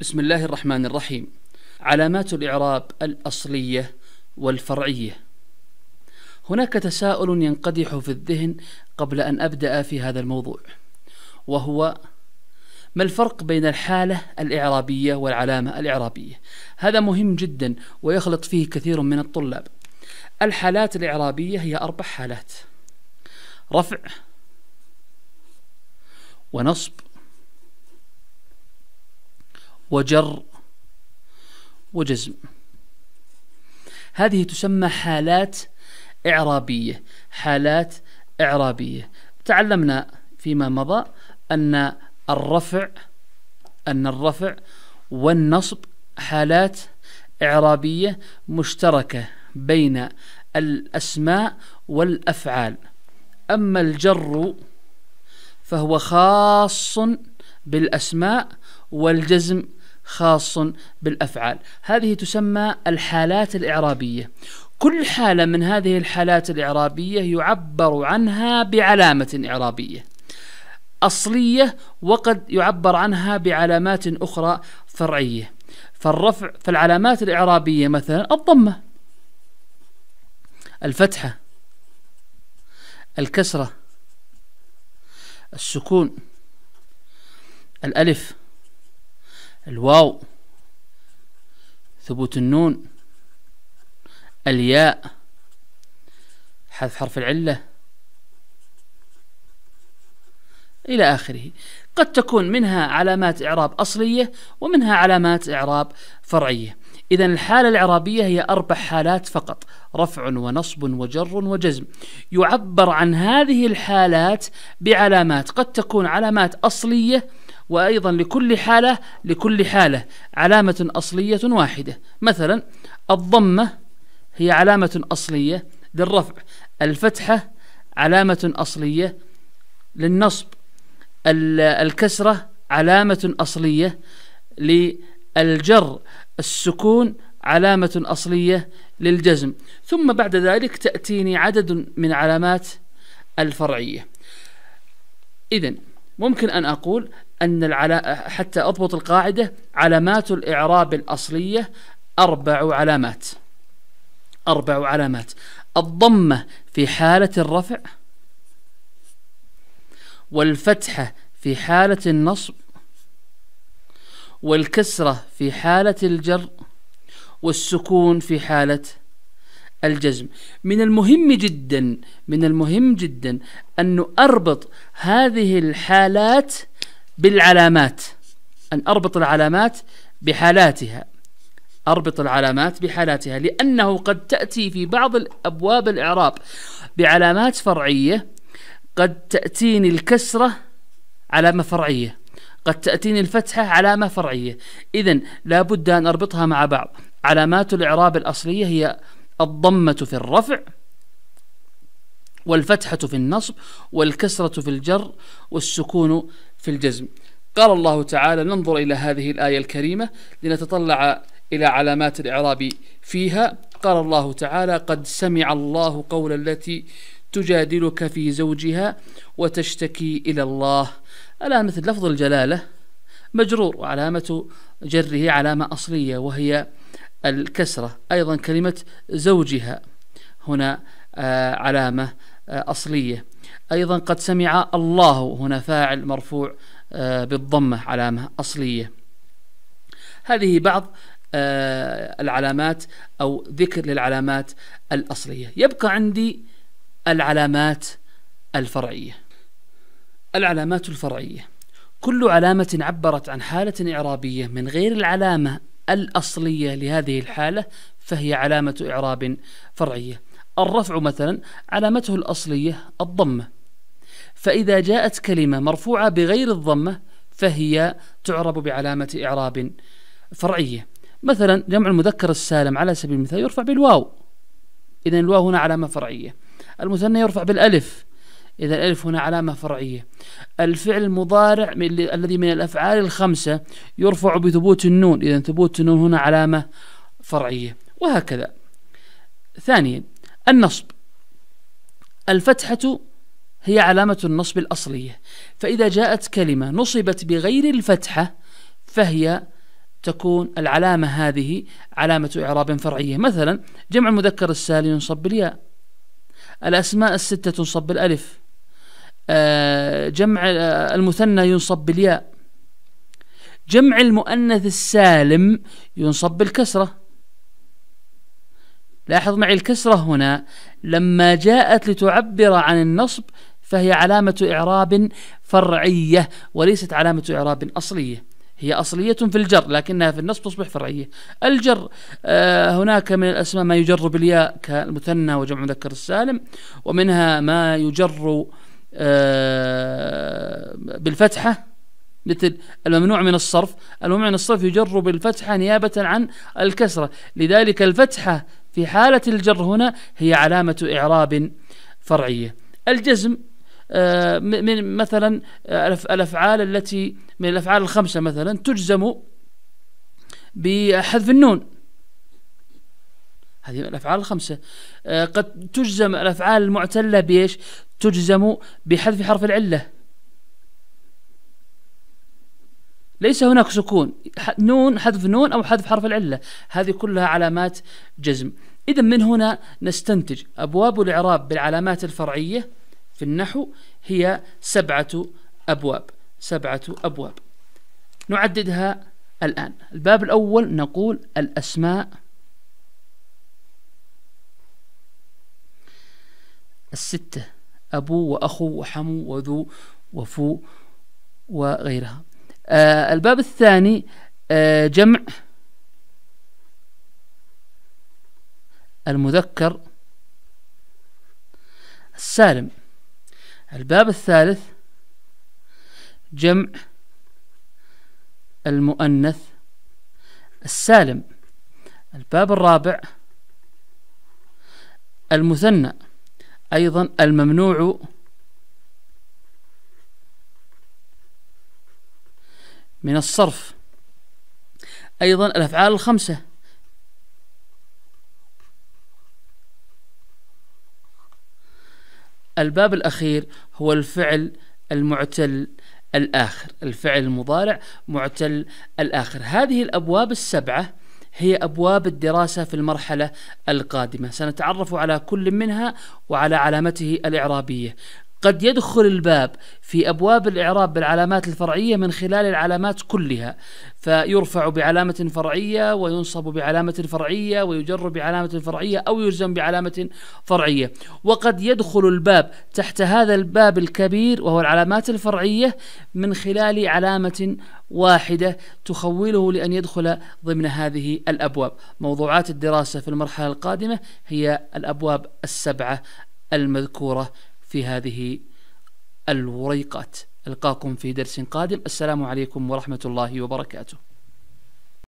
بسم الله الرحمن الرحيم. علامات الإعراب الأصلية والفرعية. هناك تساؤل ينقدح في الذهن قبل أن أبدأ في هذا الموضوع وهو ما الفرق بين الحالة الإعرابية والعلامة الإعرابية؟ هذا مهم جدا ويخلط فيه كثير من الطلاب. الحالات الإعرابية هي أربع حالات رفع ونصب وجر وجزم. هذه تسمى حالات إعرابية حالات إعرابية. تعلمنا فيما مضى أن الرفع أن الرفع والنصب حالات إعرابية مشتركة بين الأسماء والأفعال. أما الجر فهو خاص بالأسماء والجزم خاص بالأفعال. هذه تسمى الحالات الإعرابية. كل حالة من هذه الحالات الإعرابية يعبر عنها بعلامة إعرابية. أصلية وقد يعبر عنها بعلامات أخرى فرعية. فالرفع فالعلامات الإعرابية مثلا الضمة الفتحة الكسرة السكون الألف. الواو ثبوت النون الياء حذف حرف العلة إلى آخره. قد تكون منها علامات إعراب أصلية ومنها علامات إعراب فرعية. اذا الحالة الإعرابية هي أربع حالات فقط رفع ونصب وجر وجزم. يعبر عن هذه الحالات بعلامات قد تكون علامات أصلية وأيضا لكل حالة لكل حالة علامة أصلية واحدة. مثلا الضمة هي علامة أصلية للرفع. الفتحة علامة أصلية للنصب. الكسرة علامة أصلية للجر. السكون علامة أصلية للجزم. ثم بعد ذلك تأتيني عدد من علامات الفرعية. إذا ممكن أن أقول أن العلا... حتى أضبط القاعدة علامات الإعراب الأصلية أربع علامات. أربع علامات. الضمة في حالة الرفع والفتحة في حالة النصب والكسرة في حالة الجر والسكون في حالة الجزم. من المهم جدا من المهم جدا أن أربط هذه الحالات بالعلامات أن أربط العلامات بحالاتها أربط العلامات بحالاتها لأنه قد تأتي في بعض أبواب الإعراب بعلامات فرعية قد تأتيني الكسرة علامة فرعية قد تأتيني الفتحة علامة فرعية. إذا لابد أن أربطها مع بعض. علامات الإعراب الأصلية هي الضمة في الرفع والفتحة في النصب والكسرة في الجر والسكون في الجزم. قال الله تعالى ننظر إلى هذه الآية الكريمة لنتطلع إلى علامات الإعراب فيها. قال الله تعالى قد سمع الله قول التي تجادلك في زوجها وتشتكي إلى الله. ألا مثل لفظ الجلالة مجرور وعلامة جره علامة أصلية وهي الكسرة. أيضا كلمة زوجها. هنا آه علامة أصلية. أيضا قد سمع الله هنا فاعل مرفوع آه بالضمة علامة أصلية. هذه بعض آه العلامات أو ذكر للعلامات الأصلية. يبقى عندي العلامات الفرعية. العلامات الفرعية. كل علامة عبرت عن حالة إعرابية من غير العلامة الأصلية لهذه الحالة فهي علامة إعراب فرعية. الرفع مثلا علامته الأصلية الضمة. فإذا جاءت كلمة مرفوعة بغير الضمة فهي تعرب بعلامة إعراب فرعية. مثلا جمع المذكر السالم على سبيل المثال يرفع بالواو. إذا الواو هنا علامة فرعية. المثنى يرفع بالألف. إذا الألف هنا علامة فرعية. الفعل المضارع الذي من الأفعال الخمسة يرفع بثبوت النون. إذا ثبوت النون هنا علامة فرعية. وهكذا. ثانيا النصب. الفتحة هي علامة النصب الأصلية. فإذا جاءت كلمة نصبت بغير الفتحة فهي تكون العلامة هذه علامة إعراب فرعية. مثلا جمع المذكر السالم ينصب بالياء. الأسماء الستة تنصب بالألف. آه، جمع آه، المثنى ينصب بالياء. جمع المؤنث السالم ينصب بالكسرة. لاحظ معي الكسرة هنا. لما جاءت لتعبر عن النصب فهي علامة إعراب فرعية وليست علامة إعراب أصلية. هي أصلية في الجر لكنها في النصب تصبح فرعية. الجر آه هناك من الأسماء ما يجر بالياء كالمثنى وجمع مذكر السالم ومنها ما يجر آه بالفتحة مثل الممنوع من الصرف. الممنوع من الصرف يجر بالفتحة نيابة عن الكسرة. لذلك الفتحة في حالة الجر هنا هي علامة إعراب فرعية. الجزم آه، من مثلا آه، الأفعال التي من الأفعال الخمسة مثلا تجزم بحذف النون. هذه الأفعال الخمسة. آه، قد تجزم الأفعال المعتلة بإيش؟ تجزم بحذف حرف العلة. ليس هناك سكون نون حذف نون أو حذف حرف العلة. هذه كلها علامات جزم. اذا من هنا نستنتج أبواب الإعراب بالعلامات الفرعية في النحو هي سبعة أبواب. سبعة أبواب. نعددها الآن. الباب الأول نقول الأسماء. الستة أبو وأخو وحمو وذو وفو وغيرها. آه الباب الثاني آه جمع المذكر السالم. الباب الثالث جمع المؤنث السالم. الباب الرابع المثنى أيضا الممنوع من الصرف. أيضا الأفعال الخمسة. الباب الأخير هو الفعل المعتل الآخر. الفعل المضارع معتل الآخر. هذه الأبواب السبعة هي أبواب الدراسة في المرحلة القادمة. سنتعرف على كل منها وعلى علامته الإعرابية. قد يدخل الباب في أبواب الإعراب بالعلامات الفرعية من خلال العلامات كلها فيرفع بعلامة فرعية وينصب بعلامة فرعية ويجر بعلامة فرعية أو يجزم بعلامة فرعية. وقد يدخل الباب تحت هذا الباب الكبير وهو العلامات الفرعية من خلال علامة واحدة تخوله لأن يدخل ضمن هذه الأبواب. موضوعات الدراسة في المرحلة القادمة هي الأبواب السبعة المذكورة. في هذه الوريقات. ألقاكم في درس قادم. السلام عليكم ورحمة الله وبركاته.